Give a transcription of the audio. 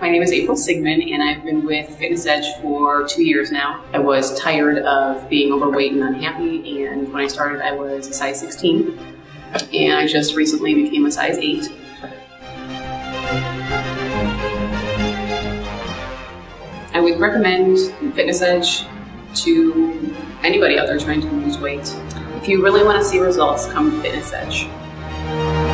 My name is April Seighman, and I've been with Fitness Edge for two years now. I was tired of being overweight and unhappy, and when I started, I was a size 16, and I just recently became a size 8. I would recommend Fitness Edge to anybody out there trying to lose weight. If you really want to see results, come to Fitness Edge.